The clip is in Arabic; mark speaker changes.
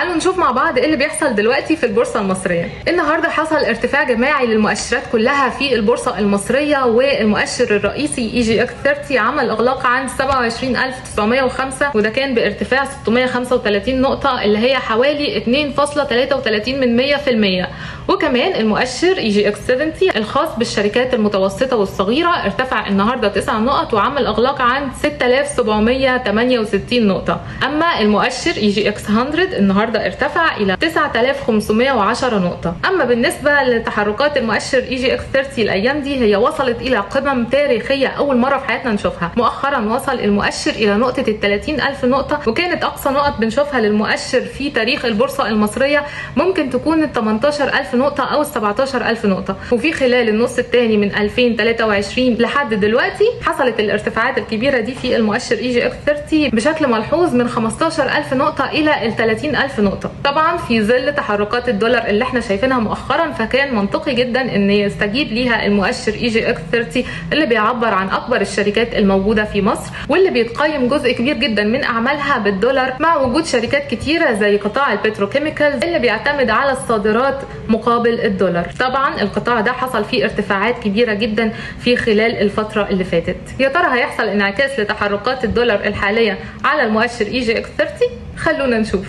Speaker 1: تعالوا نشوف مع بعض إيه اللي بيحصل دلوقتي في البورصة المصرية. النهارده حصل ارتفاع جماعي للمؤشرات كلها في البورصة المصرية والمؤشر الرئيسي EGX 30 عمل إغلاق عند 27905 وده كان بارتفاع 635 نقطة اللي هي حوالي 2.33 من 100% وكمان المؤشر EGX 70 الخاص بالشركات المتوسطة والصغيرة ارتفع النهارده 9 نقط وعمل إغلاق عند 6768 نقطة. أما المؤشر EGX 100 النهارده ارتفع إلى 9510 نقطة. أما بالنسبة لتحركات المؤشر EGX 30 الأيام دي هي وصلت إلى قمم تاريخية أول مرة في حياتنا نشوفها. مؤخرا وصل المؤشر إلى نقطة ال 30000 نقطة وكانت أقصى نقط بنشوفها للمؤشر في تاريخ البورصة المصرية ممكن تكون ال 18000 نقطة أو ال 17000 نقطة. وفي خلال النص الثاني من 2023 لحد دلوقتي حصلت الارتفاعات الكبيرة دي في المؤشر EGX 30 بشكل ملحوظ من 15000 نقطة إلى ال 30000 نقطة. طبعا في ظل تحركات الدولار اللي إحنا شايفينها مؤخرا فكان منطقي جدا إن يستجيب ليها المؤشر EGX 30 اللي بيعبر عن أكبر الشركات الموجودة في مصر واللي بيتقيم جزء كبير جدا من أعمالها بالدولار مع وجود شركات كتيرة زي قطاع ال petrochemicals اللي بيعتمد على الصادرات مقابل الدولار. طبعا القطاع ده حصل فيه ارتفاعات كبيرة جدا في خلال الفترة اللي فاتت. يا ترى هيحصل انعكاس لتحركات الدولار الحالية على المؤشر EGX 30 خلونا نشوف.